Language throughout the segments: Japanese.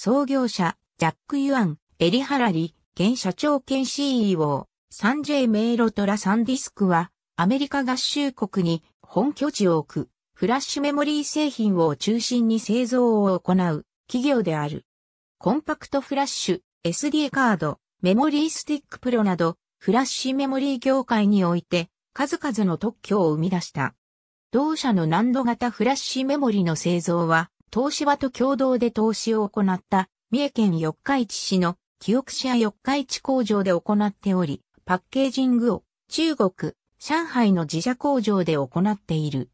創業者、ジャック・ユアン、エリ・ハラリ、現社長兼 CEO、サンジェイ・メイロトラ・サンディスクは、アメリカ合衆国に本拠地を置く、フラッシュメモリー製品を中心に製造を行う企業である。コンパクトフラッシュ、SD カード、メモリースティックプロなど、フラッシュメモリー業界において、数々の特許を生み出した。同社の難度型フラッシュメモリの製造は、東芝と共同で投資を行った三重県四日市市の記憶者四日市工場で行っており、パッケージングを中国、上海の自社工場で行っている。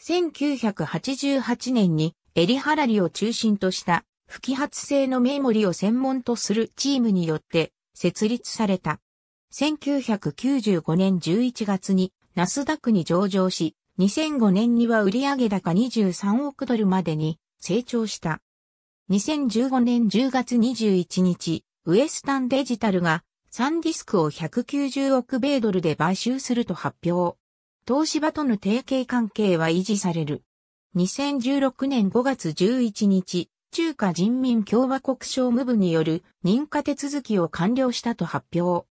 1988年にエリハラリを中心とした不揮発性のメモリを専門とするチームによって設立された。1995年11月にナスダックに上場し、2005年には売上高23億ドルまでに成長した。2015年10月21日、ウエスタンデジタルがサンディスクを190億米ドルで買収すると発表。東芝との提携関係は維持される。2016年5月11日、中華人民共和国商務部による認可手続きを完了したと発表。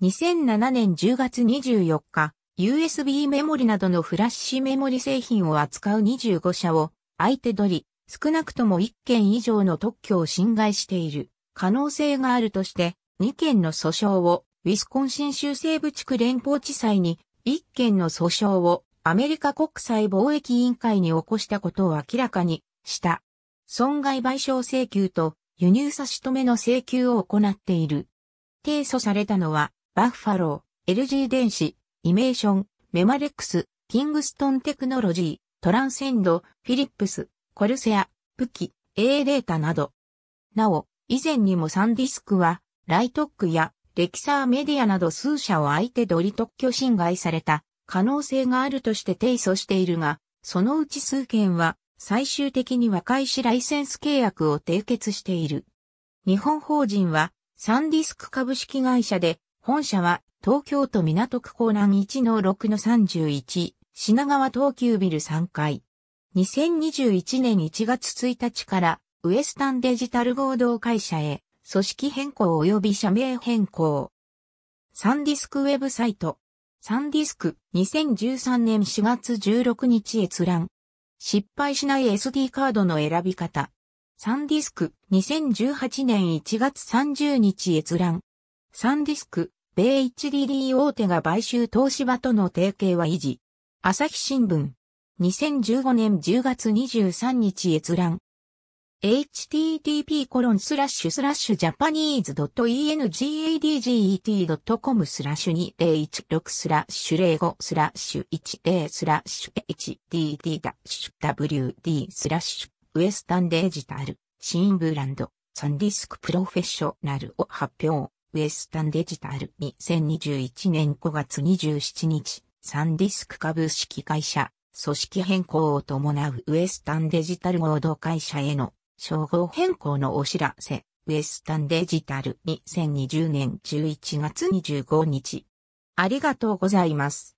2007年10月24日、USB メモリなどのフラッシュメモリ製品を扱う25社を相手取り、少なくとも1件以上の特許を侵害している可能性があるとして2件の訴訟をウィスコンシン州西部地区連邦地裁に1件の訴訟をアメリカ国際貿易委員会に起こしたことを明らかにした。損害賠償請求と輸入差し止めの請求を行っている。提訴されたのはバッファロー、LG 電子、イメーション、メマレックス、キングストンテクノロジー、トランセンド、フィリップス、コルセア、 PQI、A データなど。なお、以前にもサンディスクは、ライトックやレキサーメディアなど数社を相手取り特許侵害された可能性があるとして提訴しているが、そのうち数件は最終的に和解しライセンス契約を締結している。日本法人はサンディスク株式会社で、本社は東京都港区港南1-6-31、品川東急ビル3階。2021年1月1日からウエスタンデジタル合同会社へ組織変更及び社名変更。サンディスクウェブサイト。サンディスク2013年4月16日閲覧。失敗しない SD カードの選び方。サンディスク2018年1月30日閲覧。サンディスク米 HDD 大手が買収東芝との提携は維持。朝日新聞。2015年10月23日閲覧。http コロンスラッシュスラッシュ japanese .engadget.com スラッシュ2016スラッシュ05スラッシュ10スラッシュ hdd-wd スラッシュウエスタンデジタル新ブランドサンディスクプロフェッショナルを発表。ウエスタンデジタル2021年5月27日、サンディスク株式会社、組織変更を伴うウエスタンデジタル合同会社への称号変更のお知らせ、ウエスタンデジタル2020年11月25日。ありがとうございます。